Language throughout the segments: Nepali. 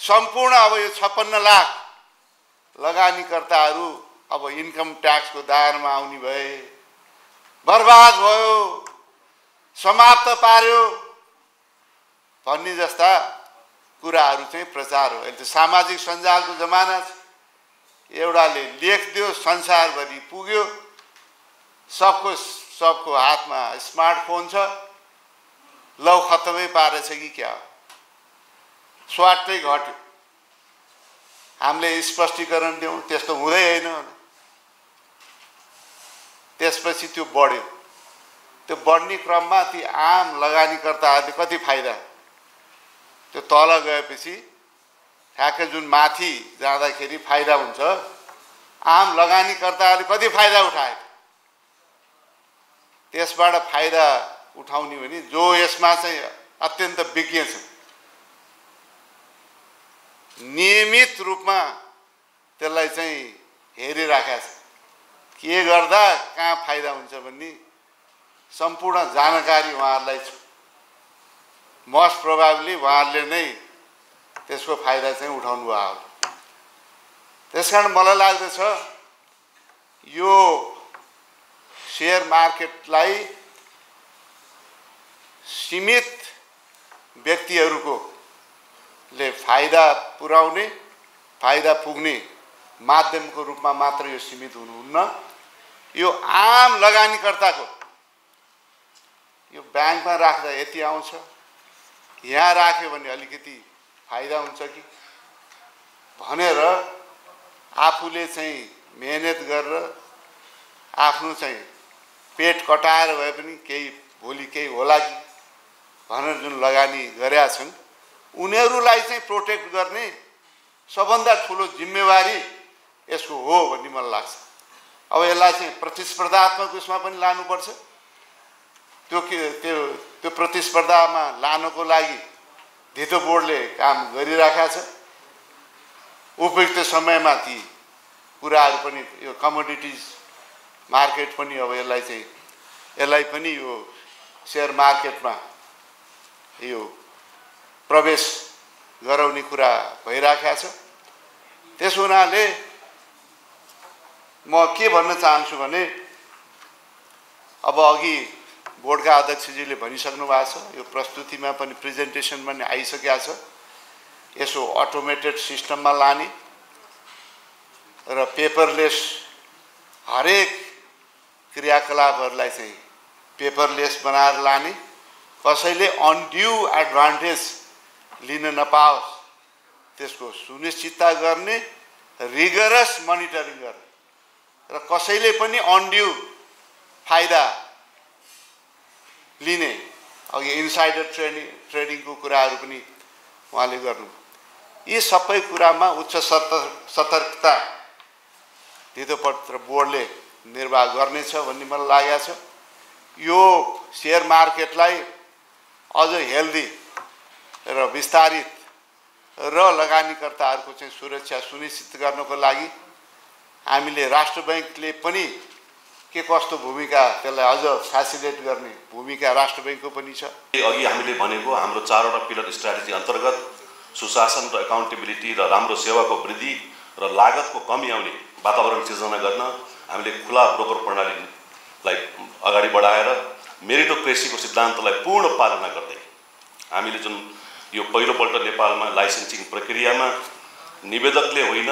सम्पूर्ण अब यो छप्पन्न लाख लगानीकर्ताहरू अब इन्कम ट्याक्सको दायरामा आउने भए बर्बाद भयो समाप्त पार्यो भन्ने जस्ता कुराहरू चाहिँ प्रचार हो। अहिले त सामाजिक सञ्जालको जमाना छ। एउटाले लेखिदियो संसारभरि पुग्यो। सबको सबको हातमा स्मार्टफोन छ। लौ खत्तमै पारेछ कि क्या? हो स्वाटै घट्यो। हामीले स्पष्टीकरण दिउँ त्यस्तो हुँदै होइन त्यसपछि त्यो बढ्यो। त्यो बढ्ने क्रममा ती आम लगानीकर्ताहरूले कति फाइदा त्यो तल गएपछि ठ्याक्कै जुन माथि जाँदाखेरि फाइदा हुन्छ आम लगानीकर्ताहरूले कति फाइदा उठाए? त्यसबाट फाइदा उठाउने भने जो यसमा चाहिँ अत्यन्त विज्ञ छ नियमित रूपमा त्यसलाई चाहिँ हेरिराखेका छ के गर्दा कहाँ फाइदा हुन्छ भन्ने सम्पूर्ण जानकारी उहाँहरूलाई छ। मोस्ट प्रोभाबली उहाँहरूले नै त्यसको फाइदा चाहिँ उठाउनु भयो। होला त्यस कारण मलाई लाग्दछ यो सेयर मार्केटलाई सीमित व्यक्तिहरूको ले फाइदा पुर्याउने फाइदा पुग्ने माध्यमको रूपमा मात्र यो सीमित हुनुहुन्न। यो आम लगानीकर्ताको यो ब्याङ्कमा राख्दा यति आउँछ यहाँ राख्यो भने अलिकति फाइदा हुन्छ कि? भनेर आफूले चाहिँ मेहनत गरेर आफ्नो चाहिँ पेट कटाएर भए पनि केही भोलि केही होला कि भनेर जुन लगानी गरेका छन् उनीहरूलाई चाहिँ प्रोटेक्ट गर्ने सबभन्दा ठुलो जिम्मेवारी यसको हो भन्ने मलाई लाग्छ। अब यसलाई चाहिँ प्रतिस्पर्धात्मक उसमा पनि लानुपर्छ। त्यो के त्यो त्यो प्रतिस्पर्धामा लानको लागि धितो बोर्डले काम गरिरहेका छ। उपयुक्त समयमा ती कुराहरू पनि यो कमोडिटिज मार्केट पनि अब यसलाई चाहिँ यसलाई पनि यो सेयर मार्केटमा यो प्रवेश गराउने कुरा भइराखेको छ। त्यस हुनाले म के भन्न चाहन्छु भने अब अघि बोर्डका अध्यक्षजीले भनिसक्नु भएको छ यो प्रस्तुतिमा पनि प्रेजेन्टेसन पनि आइसकेको छ। यसो अटोमेटेड सिस्टममा लाने र पेपरलेस हरेक क्रियाकलापहरूलाई चाहिँ पेपरलेस बनाएर लाने। कसैले अनड्यू एडभान्टेज लिन नपाओस्। त्यसको सुनिश्चितता गर्ने रिगरस मोनिटरिङ गर्ने। र कसैले पनि अनड्यू फाइदा लिने अघि इन्साइडर ट्रेडिङ ट्रेडिङको कुराहरू पनि उहाँले गर्नु। यी सबै कुरामा उच्च सतर्क सतर्कता धितोपत्र बोर्डले निर्वाह गर्नेछ भन्ने मलाई लागेको छ। यो सेयर मार्केटलाई अझ हेल्दी र विस्तारित र लगानीकर्ताहरूको चाहिँ सुरक्षा सुनिश्चित गर्नको लागि हामीले राष्ट्र ब्याङ्कले पनि के कस्तो भूमिका त्यसलाई अझ फेसिलिट गर्ने भूमिका राष्ट्र ब्याङ्कको पनि छ। अघि हामीले भनेको हाम्रो चारवटा पिलर स्ट्राटेजी अन्तर्गत सुशासन र एकाउन्टेबिलिटी र राम्रो सेवाको वृद्धि र लागतको कमी आउने वातावरण सिर्जना गर्न हामीले खुला ब्रोकर प्रणालीलाई अगाडि बढाएर मेरिटोक्रेसीको सिद्धान्तलाई पूर्ण पालना गर्दै हामीले जुन यो पहिलोपल्ट नेपालमा लाइसेन्सिङ प्रक्रियामा निवेदकले होइन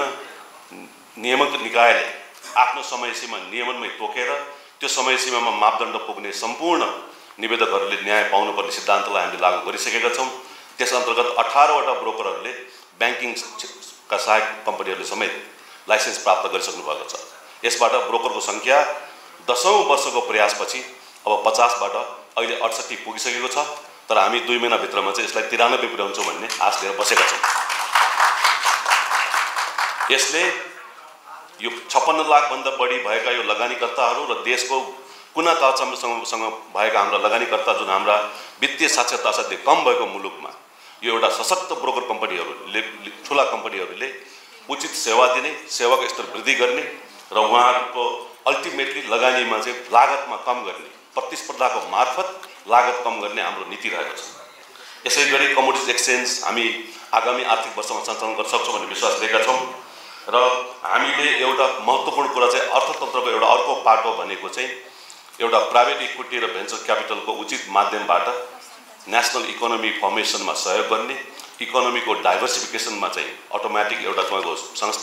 नियामक निकायले आफ्नो समय सीमा नियमनमै तोकेर त्यो समय सीमामा मापदण्ड पुग्ने सम्पूर्ण निवेदकहरूले न्याय पाउनुपर्ने सिद्धान्तलाई हामीले लागू गरिसकेका छौँ। त्यस अन्तर्गत अठारवटा ब्रोकरहरूले ब्याङ्किङका सहायक कम्पनीहरूले समेत लाइसेन्स प्राप्त गरिसक्नु भएको छ। यसबाट ब्रोकरको सङ्ख्या दसौँ वर्षको प्रयासपछि अब पचासबाट अहिले अडसट्ठी पुगिसकेको छ। तर हामी दुई महिनाभित्रमा चाहिँ यसलाई तिरानब्बे पुर्याउँछौँ भन्ने आश लिएर बसेका छौँ। यसले यो छप्पन्न लाखभन्दा बढी भएका यो लगानीकर्ताहरू र देशको कुना काचमसँग भएका हाम्रा लगानीकर्ता जुन हाम्रा वित्तीय साक्षरता असाध्यै कम भएको मुलुकमा यो एउटा सशक्त ब्रोकर कम्पनीहरूले ठुला कम्पनीहरूले उचित सेवा दिने सेवाको स्तर वृद्धि गर्ने र उहाँहरूको अल्टिमेटली लगानीमा चाहिँ लागतमा कम गर्ने प्रतिस्पर्धाको मार्फत लागत कम गर्ने हाम्रो नीति रहेको छ। यसै गरी कमोडिटी एक्सचेन्ज हामी आगामी आर्थिक वर्षमा सञ्चालन गर्न सक्छौँ भन्ने विश्वास लिएका छौँ र हामीले एउटा महत्त्वपूर्ण कुरा चाहिँ अर्थतन्त्रको एउटा अर्को पाटो भनेको चाहिँ एउटा प्राइभेट इक्विटी र भेन्चर क्यापिटलको उचित माध्यमबाट नेसनल इकोनोमी फर्मेसनमा सहयोग गर्ने इकोनोमीको डाइभर्सिफिकेसनमा चाहिँ अटोमेटिक एउटा तपाईँको संस्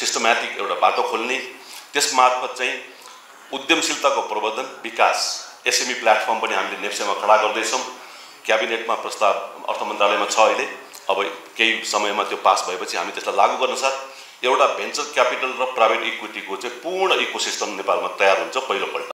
सिस्टमेटिक एउटा बाटो खोल्ने त्यसमार्फत चाहिँ उद्यमशीलताको प्रवर्धन विकास एसएमई प्लेटफर्म पनि हामीले नेप्सेमा खडा गर्दैछौँ। क्याबिनेटमा प्रस्ताव अर्थ मन्त्रालयमा छ अहिले। अब केही समयमा त्यो पास भएपछि हामी त्यसलाई लागू गर्न साथ एउटा भेन्चर क्यापिटल र प्राइभेट इक्विटीको चाहिँ पूर्ण इकोसिस्टम नेपालमा तयार हुन्छ पहिलोपल्ट।